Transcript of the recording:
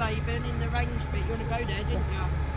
even in the range bit. You want to go there, didn't you?